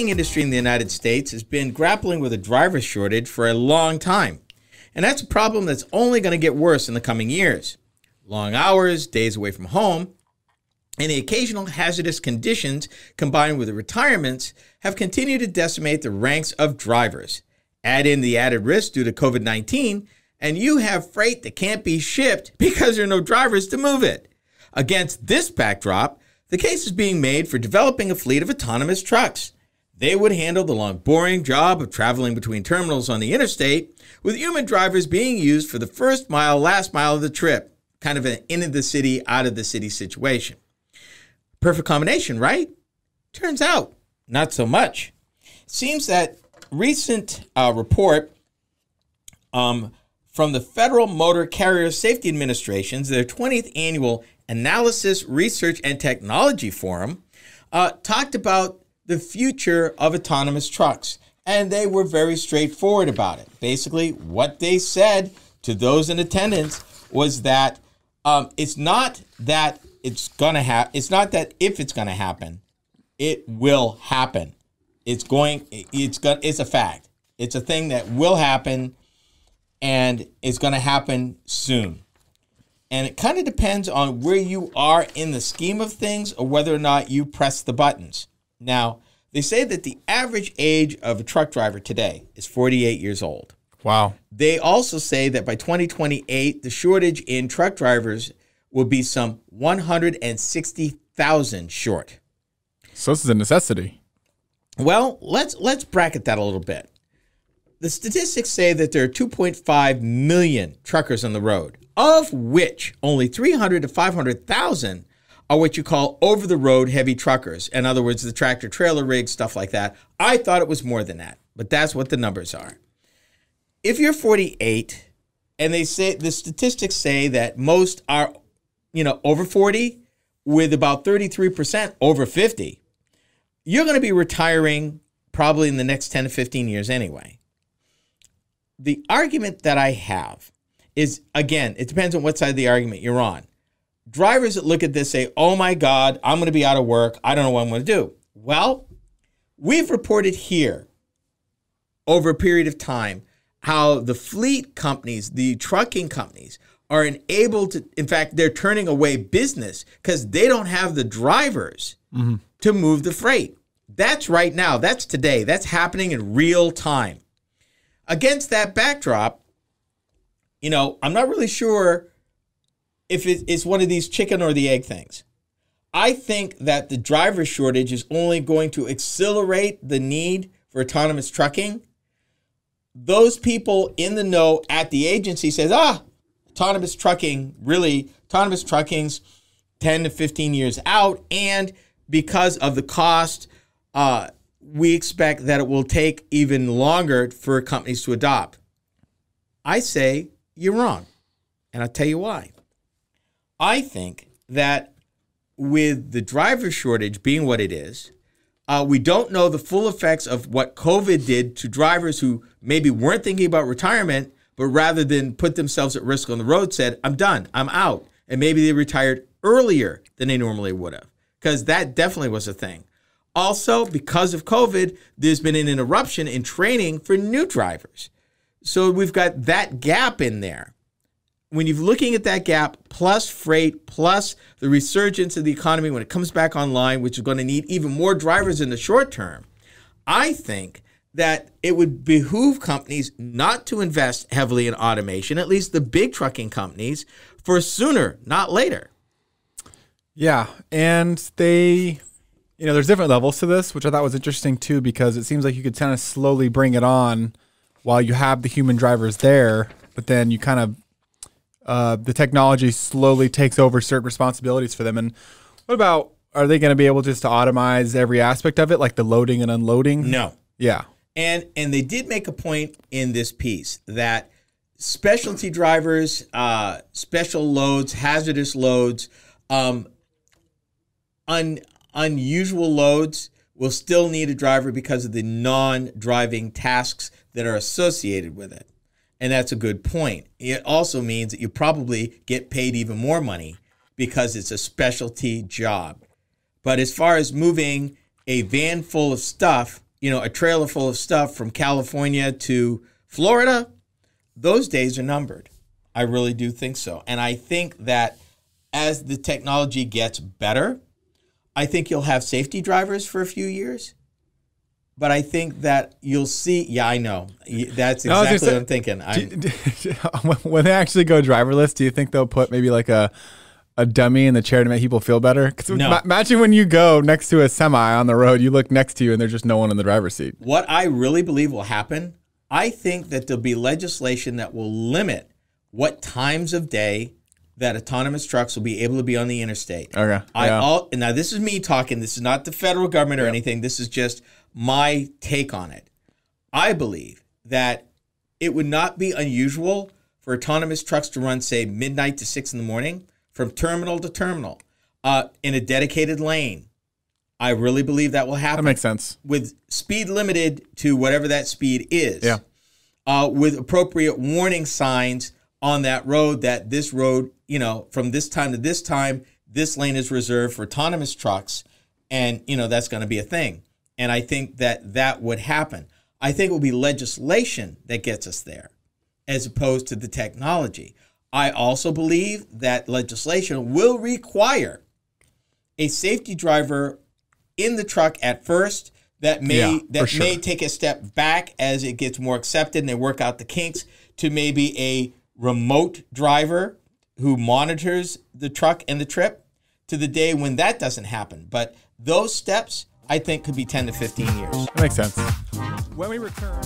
trucking industry in the United States has been grappling with a driver shortage for a long time. And that's a problem that's only going to get worse in the coming years. Long hours, days away from home, and the occasional hazardous conditions combined with the retirements have continued to decimate the ranks of drivers. Add in the added risk due to COVID 19, and you have freight that can't be shipped because there are no drivers to move it. Against this backdrop, the case is being made for developing a fleet of autonomous trucks. They would handle the long, boring job of traveling between terminals on the interstate, with human drivers being used for the first mile, last mile of the trip, kind of an in the city, out of the city situation. Perfect combination, right? Turns out, not so much. Seems that recent uh, report um, from the Federal Motor Carrier Safety Administration's their 20th annual Analysis, Research, and Technology Forum uh, talked about the future of autonomous trucks. And they were very straightforward about it. Basically, what they said to those in attendance was that um, it's not that it's gonna happen. It's not that if it's gonna happen, it will happen. It's going. It's got. It's a fact. It's a thing that will happen, and it's going to happen soon. And it kind of depends on where you are in the scheme of things or whether or not you press the buttons. Now, they say that the average age of a truck driver today is 48 years old. Wow. They also say that by 2028, the shortage in truck drivers will be some 160,000 short. So this is a necessity. Well, let's let's bracket that a little bit. The statistics say that there are 2.5 million truckers on the road of which only 300 to 500,000 are what you call over the road heavy truckers. In other words, the tractor trailer rigs, stuff like that. I thought it was more than that, but that's what the numbers are. If you're 48 and they say the statistics say that most are, you know, over 40 with about 33% over 50, you're going to be retiring probably in the next 10 to 15 years anyway. The argument that I have is again, it depends on what side of the argument you're on. Drivers that look at this say, oh my God, I'm going to be out of work. I don't know what I'm going to do. Well, we've reported here over a period of time how the fleet companies, the trucking companies, are unable to, in fact, they're turning away business because they don't have the drivers mm-hmm. to move the freight. That's right now. That's today. That's happening in real time. Against that backdrop, you know, I'm not really sure if it's one of these chicken or the egg things. I think that the driver shortage is only going to accelerate the need for autonomous trucking. Those people in the know at the agency says, ah, autonomous trucking, really, autonomous trucking's 10 to 15 years out. And because of the cost, uh, we expect that it will take even longer for companies to adopt. I say you're wrong. And I'll tell you why. I think that with the driver shortage being what it is, uh, we don't know the full effects of what COVID did to drivers who maybe weren't thinking about retirement, but rather than put themselves at risk on the road, said, I'm done, I'm out. And maybe they retired earlier than they normally would have, because that definitely was a thing. Also, because of COVID, there's been an interruption in training for new drivers. So we've got that gap in there. When you're looking at that gap, plus freight, plus the resurgence of the economy when it comes back online, which is going to need even more drivers in the short term, I think that it would behoove companies not to invest heavily in automation, at least the big trucking companies, for sooner, not later. Yeah. And they, you know, there's different levels to this, which I thought was interesting too, because it seems like you could kind of slowly bring it on while you have the human drivers there, but then you kind of uh, the technology slowly takes over certain responsibilities for them. And what about are they going to be able just to automate every aspect of it, like the loading and unloading? No. Yeah. And and they did make a point in this piece that specialty drivers, uh, special loads, hazardous loads, um, un, unusual loads will still need a driver because of the non-driving tasks that are associated with it. And that's a good point. It also means that you probably get paid even more money because it's a specialty job. But as far as moving a van full of stuff you know, a trailer full of stuff from California to Florida, those days are numbered. I really do think so. And I think that as the technology gets better, I think you'll have safety drivers for a few years. But I think that you'll see. Yeah, I know. That's I exactly what I'm thinking. I'm, when- when they actually go driverless, do you think they'll put maybe like a a dummy in the chair to make people feel better? 'Cause No. ma- imagine when you go next to a semi on the road, you look next to you and there's just no one in the driver's seat. what I really believe will happen, I think that there'll be legislation that will limit what times of day that autonomous trucks will be able to be on the interstate. Okay, I yeah. all now this is me talking. This is not the federal government or anything. This is just my take on it. I believe that it would not be unusual for autonomous trucks to run, say, midnight to six in the morning from terminal to terminal uh, in a dedicated lane. I really believe that will happen. That makes sense. with speed limited to whatever that speed is. Yeah. Uh, with appropriate warning signs on that road that this road, you know, from this time to this time, this lane is reserved for autonomous trucks, and you know that's going to be a thing. And I think that that would happen. I think it will be legislation that gets us there, as opposed to the technology. I also believe that legislation will require a safety driver in the truck at first that may Yeah, that for may take a step back as it gets more accepted and they work out the kinks to maybe a remote driver who monitors the truck and the trip to the day when that doesn't happen. But those steps I think could be 10 to 15 years. That makes sense. When we return.